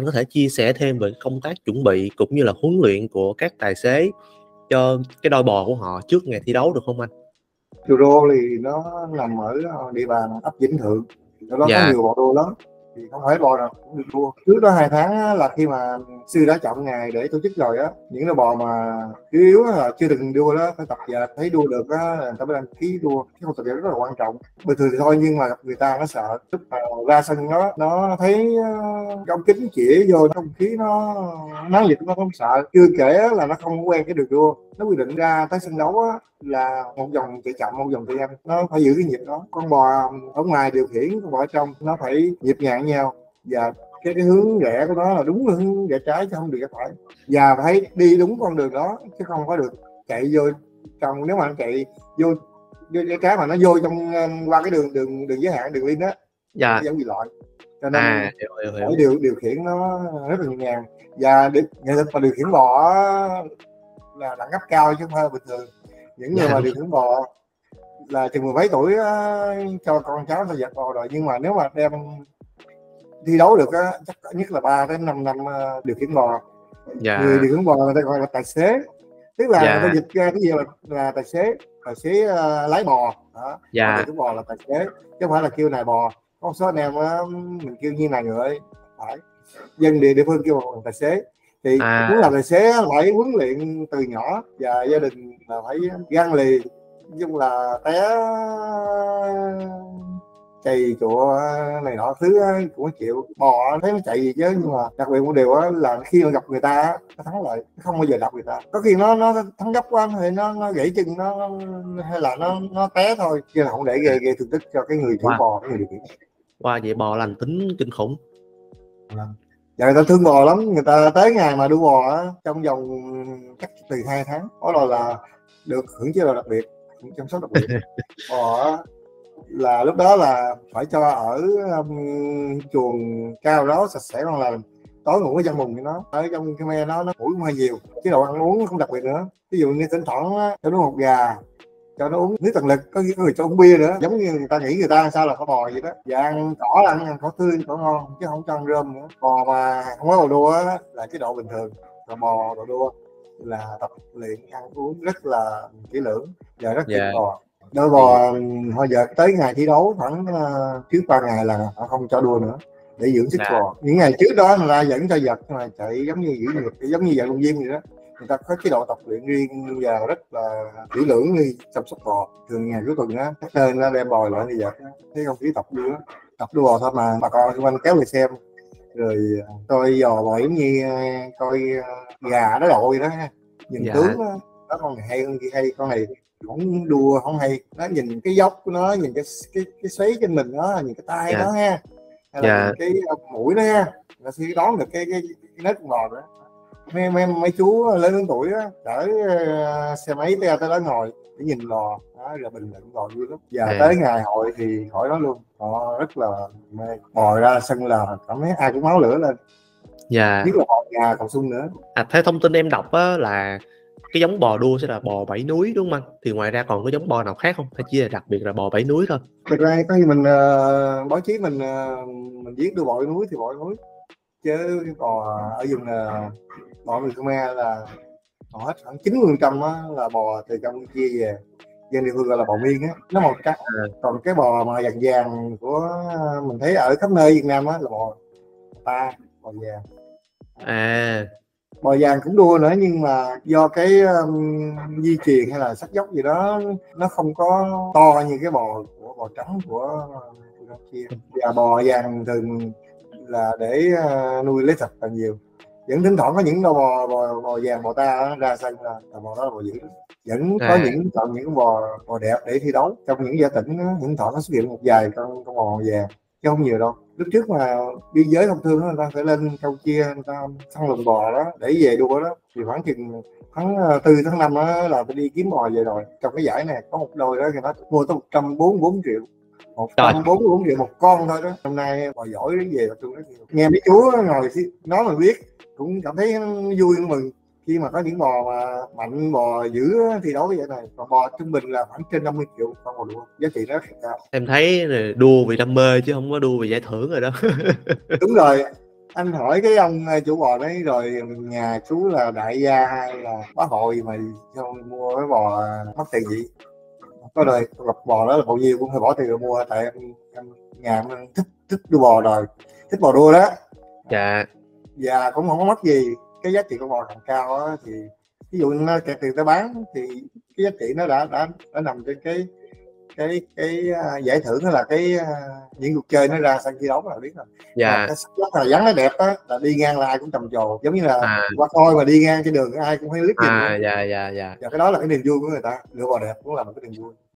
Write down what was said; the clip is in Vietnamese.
anh có thể chia sẻ thêm về công tác chuẩn bị cũng như là huấn luyện của các tài xế cho cái đôi bò của họ trước ngày thi đấu được không anh? Đô thì nó nằm ở địa bàn ấp Vĩnh Thượng, đó dạ. có nhiều bò đô lắm thì không phải bò nào cũng được đua trước đó hai tháng là khi mà sư đã chọn ngày để tổ chức rồi á, những cái bò mà yếu yếu là chưa từng đua đó, phải tập giờ thấy đua được á người ta mới đăng ký đua cái không tập rất là quan trọng. Bình thường thì thôi, nhưng mà người ta nó sợ lúc mà ra sân nó nó thấy ờ, trong kính chỉ vô không khí nó nắng nhiệt, nó không sợ. Chưa kể là nó không quen cái đường đua. Nó quy định ra tới sân đấu á là một vòng chạy chậm một vòng chạy nhanh. Nó phải giữ cái nhịp đó. Con bò ở ngoài điều khiển con bò ở trong nó phải nhịp nhàng nhau. Và cái, cái hướng rẽ của nó là đúng hướng rẽ trái chứ không được rẽ phải. Và phải đi đúng con đường đó chứ không có được chạy vô trong nếu mà nó chạy vô vô cái trái mà nó vô trong qua cái đường đường đường giới hạn đường liên đó dạ. giống bị loại. Cho nên à, hiểu, hiểu, hiểu. điều điều khiển nó rất là nhẹ nhàng. Và nghệ thuật mà điều khiển bò là đẳng cấp cao chứ không phải bình thường những người dạ. mà điều khiển bò là chừng mười mấy tuổi cho con cháu ta dạy bò rồi nhưng mà nếu mà đem thi đấu được á chắc nhất là 3 đến 5 năm điều khiển bò dạ. người điều khiển bò người ta gọi là tài xế tức là dạ. người ta dịch ra cái gì là, là tài xế tài xế uh, lái bò đó dạ. điều khiển bò là tài xế chứ không phải là kêu này bò có số anh em uh, mình kêu như này người phải dân địa địa phương kêu bằng tài xế thì à. muốn làm tài xế phải huấn luyện từ nhỏ và gia đình là phải gan lì chung là té chạy chỗ này nọ thứ cũng chịu bò thấy nó chạy gì chứ nhưng mà đặc biệt một điều là khi mà gặp người ta nó thắng lợi nó không bao giờ đập người ta. Có khi nó nó thắng gấp quá thì nó nó gãy chân nó hay là nó nó té thôi chứ là không để gây gây thương tích cho cái người chủ wow. bò cái người điều khiển. Wow vậy bò lành tính kinh khủng và người ta thương bò lắm. Người ta tới ngày mà đua bò á trong vòng chắc từ hai tháng. Có rồi là được hưởng chế độ đặc biệt chăm sóc đặc biệt. Bò là lúc đó là phải cho ở um, chuồng cao đó sạch sẽ con lành tối ngủ với dân mùng nó. Ở trong cái me nó nó mũi cũng hơi nhiều chế độ ăn uống không đặc biệt nữa. Ví dụ như thỉnh thoảng cho nó một gà cho nó uống nước tận lực có người cho uống bia nữa giống như người ta nghĩ người ta sao là có bò vậy đó và ăn cỏ là ăn cỏ tươi cỏ ngon chứ không cho ăn rơm nữa bò mà không có bò đua là chế độ bình thường còn bò đồ đua là tập luyện ăn uống rất là kỹ lưỡng và rất yeah. Dạ. bò đôi bò hồi giờ tới ngày thi đấu khoảng uh, trước ba ngày là họ không cho đua nữa để dưỡng sức dạ. bò những ngày trước đó người ta dẫn cho vật mà chạy giống như giữ nghiệp giống như vận động viên vậy đó người ta có chế độ tập luyện riêng và rất là kỹ lưỡng đi chăm sóc bò. Thường ngày cuối tuần á các nơi nó đem bò lại như vậy thấy không khí tập đua tập đua bò thôi mà bà con xung quanh kéo về xem. Rồi coi dò bò giống như coi gà nó đội đó nhìn dạ. tướng đó, đó con này hay hơn kia hay con này không đùa không hay. Nó nhìn cái dốc của nó nhìn cái cái cái xoáy trên mình nó nhìn cái tay yeah. nó ha. Hay là yeah. cái mũi nó ha. Nó sẽ đón được cái cái, cái nết bò đó mấy, mấy, mấy chú lớn lớn tuổi á chở uh, xe máy tới tới đó ngồi để nhìn lò. Đó, rồi bình luận ngồi vui lắm. Giờ à. tới ngày hội thì hỏi nó luôn. Họ rất là mê. Bò ra sân là cảm thấy ai cũng máu lửa lên. Dạ. Nhất là bò nhà còn sung nữa. À theo thông tin em đọc á là cái giống bò đua sẽ là bò bảy núi đúng không anh? Thì ngoài ra còn có giống bò nào khác không? Hay chỉ là đặc biệt là bò bảy núi thôi? Thực ra có khi mình uh, báo chí mình uh, mình viết đua bò bảy núi thì bò núi chứ bò ở vùng uh, bò người Khmer là hầu hết khoảng chín mươi trăm là bò từ Campuchia về. Dân địa phương gọi là bò miên á. Nó màu trắng. À. còn cái bò mà vàng vàng của mình thấy ở khắp nơi Việt Nam á là bò ta bò vàng. À. Bò vàng cũng đua nữa nhưng mà do cái um, di truyền hay là sắc dốc gì đó nó không có to như cái bò của bò trắng của Campuchia. Và bò vàng thường là để uh, nuôi lấy thịt là nhiều. Vẫn thỉnh thoảng có những đâu bò bò bò vàng bò ta ra sân là, là bò đó là bò dữ. Vẫn à. có những chọn những bò bò đẹp để thi đấu. Trong những gia tỉnh những thoảng nó xuất hiện một vài con con bò vàng chứ không nhiều đâu. Lúc trước mà biên giới thông thương người ta phải lên chia người ta săn lùng bò đó để về đua đó. Thì khoảng chừng tháng ờ, tư tháng năm đó là phải đi kiếm bò về rồi. Trong cái giải này có một đôi đó người ta mua tới một trăm bốn bốn triệu một trăm bốn bốn triệu một con thôi đó. Hôm nay bò giỏi đến về tôi rất nhiều nghe mấy chú ngồi nói mà biết cũng cảm thấy vui mừng. Khi mà có những bò mà mạnh bò dữ thì đấu với vậy này còn bò trung bình là khoảng trên 50 triệu con bò đua giá trị nó rất cao. Em thấy đua vì đam mê chứ không có đua vì giải thưởng rồi đó. Đúng rồi. Anh hỏi cái ông ờ, chủ bò đấy rồi nhà chú là đại gia hay là bá hội mà sao mua cái bò mất tiền gì có đời gặp bò đó là bao nhiêu cũng phải bỏ tiền để mua tại em, em nhà em thích thích đua bò rồi thích bò đua đó. Dạ. Và cũng không có mất gì. Cái giá trị của bò càng cao á, thì ví dụ nó kẹt tiền ta bán thì cái giá trị nó đã đã đã nằm trên cái cái cái uh, giải thưởng đó là cái uh, những cuộc chơi nó ra sân thi đấu là biết rồi. Dạ. Cái sắc là dáng nó đẹp á là đi ngang là ai cũng trầm trồ giống như là à. qua coi mà đi ngang trên đường ai cũng hay liếc nhìn à dạ dạ dạ. Và cái đó là cái niềm vui của người ta lựa bò đẹp cũng là một cái niềm vui